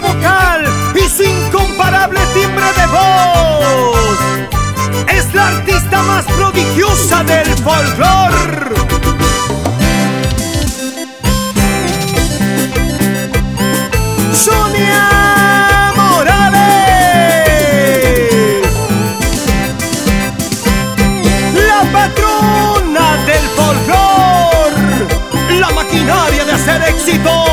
vocal y su incomparable timbre de voz. Es la artista más prodigiosa del folclore. Sonia Morales, la patrona del folclore, la maquinaria de hacer éxito.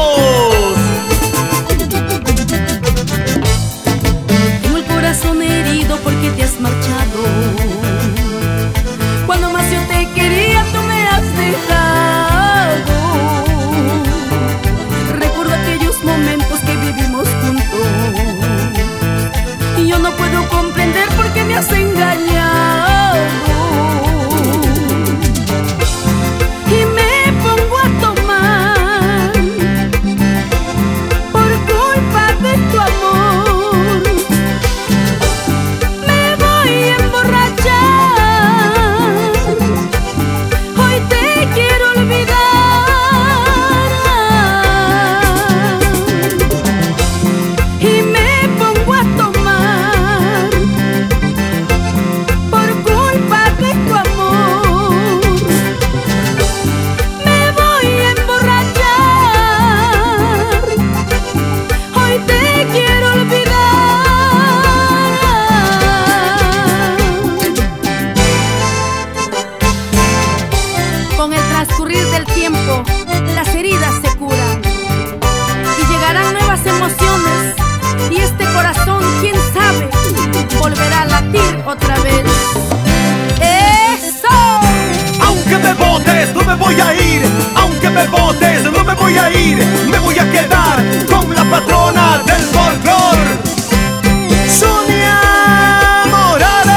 no me voy a ir, me voy a quedar con la patrona del folclor. Sonia Morales.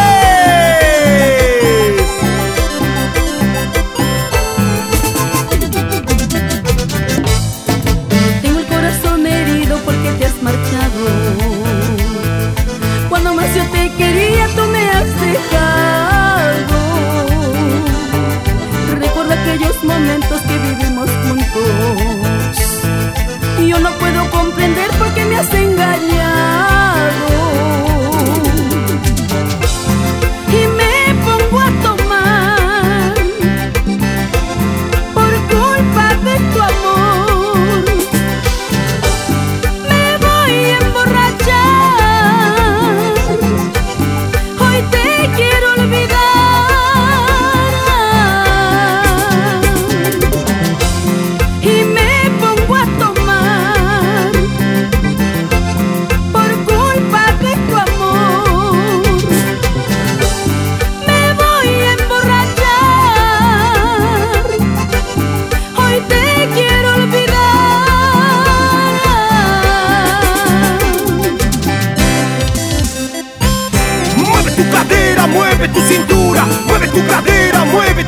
Tengo el corazón herido porque te has marchado. Cuando más yo te quería, tú me has dejado. Recuerda aquellos momentos que viví yo no puedo comprender por qué me has engañado.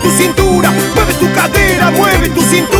tu cintura, mueve tu cadera, mueve tu cintura.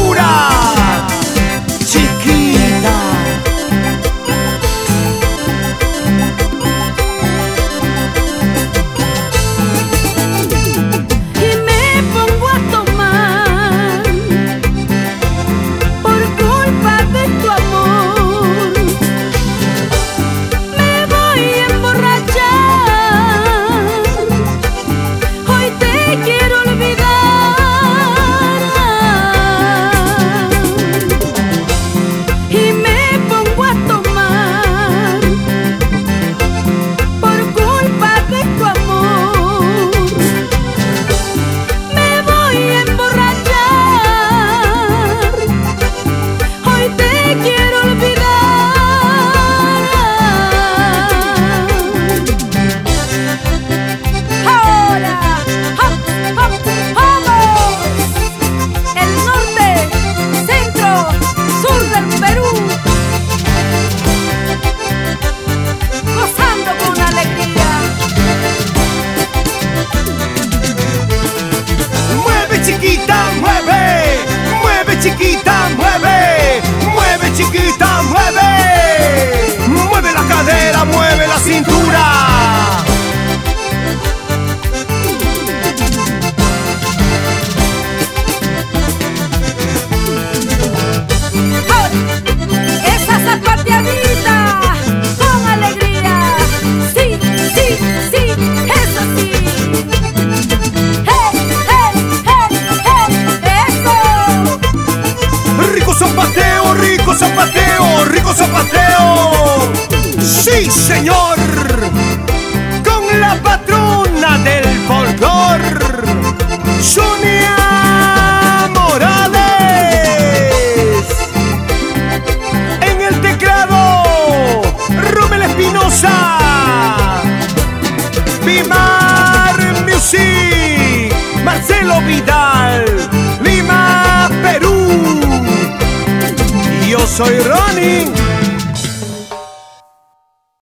Rico zapateo. Sí, señor. Con la patrona del folclor, Sonia Morales. En el teclado, Rumel Espinosa. Pimar Music, Marcelo Vidal. Soy Ronnie